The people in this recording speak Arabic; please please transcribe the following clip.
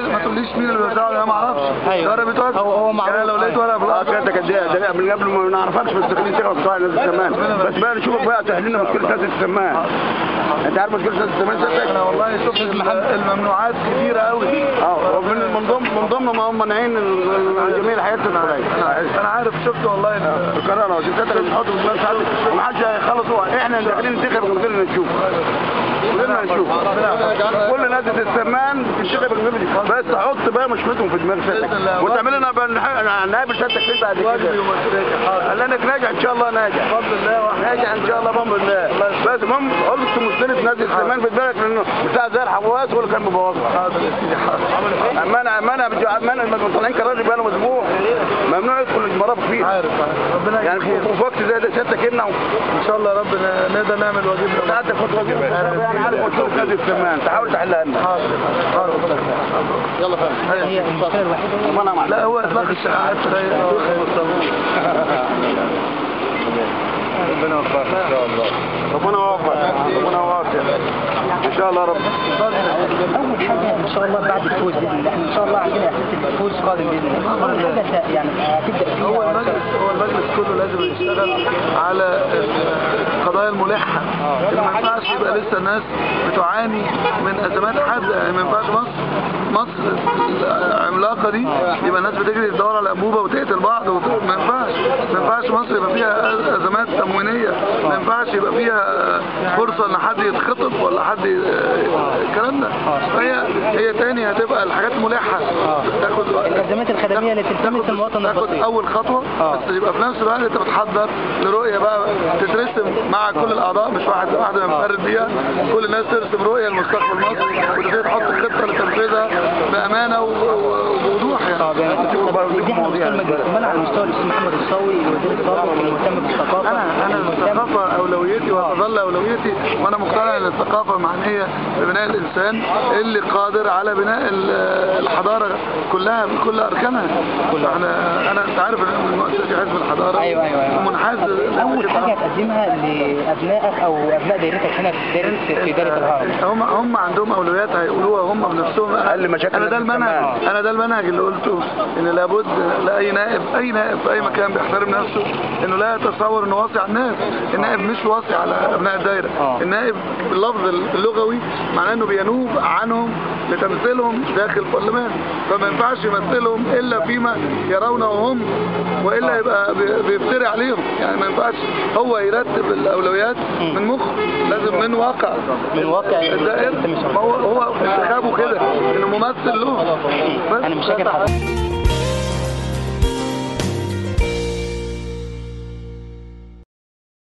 عايز ما تقوليش مين اللي بيزعل أنا ما أعرفش. آه، أيوه. ضربت واحد هو هو يعني معروف. أنا لو لقيت ورقه بلاط كانت كده من قبل ما نعرفكش بس داخلين ثقه بتوع الناس السمان بس بقى نشوفك بقى تحللنا مشكله ناس السمان أنت عارف مشكلة ناس السمان إزاي؟ أنا والله شفت الممنوعات كتيرة قوي آه ومن ضمن من ضمن ما هم مانعين جميع الحاجات اللي أنا عارف شفت والله القرار اهو انت اللي ما ومحدش هيخلصوها إحنا اللي داخلين ننتخب من غير ما نشوف. نشوف كل نادي السمان ما بس حط بقى مشكلتهم في دماغ سيادتك وتعمل لنا نقابل سيادتك فين بعد كده؟ قال لك ناجح إن شاء الله ناجح. بفضل الله ناجح إن شاء الله بامر الله. بس المهم قلت مشكلة نادي السمان في بالك لأنه بتاع زي الحواس اللي كان مبوظها حاضر يا سيدي حاضر. امانه أمانة بتجي- أمانة لما طالعين قرار بقى لهم أسبوع يدخل المرافق فيه عارف عارف. ربنا يعني في وقت زي ده سيادتك هنا إن شاء الله ربنا نقدر نعمل واجبنا ساعتك كنت واجب أنا عارف. مشكله نادي السمان تحاول تحلها لنا. حاضر. حاضر. يلا فندم. هي المشكلة الوحيدة. لا هو اطلاق الشائعات ربنا يوفقك إن شاء الله. ربنا يوفقك. شاء الله رب. اول حاجة إن شاء الله بعد الفوز بإذن الله. إحنا إن شاء الله عندنا الفوز قادم بإذن الله. اول حاجة يعني هتبدا هو فيها المجلس هو المجلس كله لازم يشتغل على القضايا الملحة. ما ينفعش يبقى لسه الناس بتعاني من أزمات حاده يعني ما ينفعش مصر مصر العملاقة دي يبقى الناس بتجري تدور على انبوبه وتقتل بعض. ما ينفعش ما ينفعش مصر يبقى فيها أزمات تموينية. ما ينفعش يبقى فيها فرصة إن حد يتخطف ولا حد الكلام ده. فهي هي تاني هتبقى الحاجات ملحة. تاخد وقت الازمات الخدمية اللي تلتمس المواطن تاخد البسيط أول خطوة آه. بس يبقى في نفس الوقت أنت بتحضر لرؤية بقى تترسم مع كل الأعضاء مش واحد واحدة منفرد بيها. كل الناس ترسم رؤية لمستقبل مصر وتبتدي تحط خطة لتنفيذها بأمانة وبوضوح يعني. طب يعني دي إحنا امال على مستوى الاستاذ محمد الصاوي الوزير السابق المهتم بالثقافة أنا أنا المهتم- الثقافه وتظل أولويتي وأنا مقتنع إن الثقافة معنيه ببناء الإنسان اللي قادر على بناء ال- الحضارة كلها بكل أركانها. إحنا أنا أنت عارف مؤسسي حزب الحضارة أيوه أيوه أيوه. ومنحاز أول حاجة هتقدمها لأبنائك أو أبناء دايرتك هنا في دايره في دايره الهرم. هم هم عندهم أولويات هيقولوها هم بنفسهم. أنا أقل مشاكل أنا ده المنهج. أنا ده المنهج اللي قلته إن لابد لأي نائب أي نائب في أي مكان بيحترم نفسه إنه لا يتصور إنه واصي على الناس. النائب مش واصي على ابناء الدايره آه. النائب باللفظ اللغوي معناه إنه بينوب عنهم لتمثيلهم داخل البرلمان. فما ينفعش يمثلهم إلا فيما يرونه هم وإلا يبقى بي- بيفتري عليهم. يعني ما ينفعش هو يرتب الأولويات من مخه. لازم من واقع. من واقع. الدائرة. هو هو انتخابه كده إنه ممثل له. بس أنا مش فاكر حضرتك.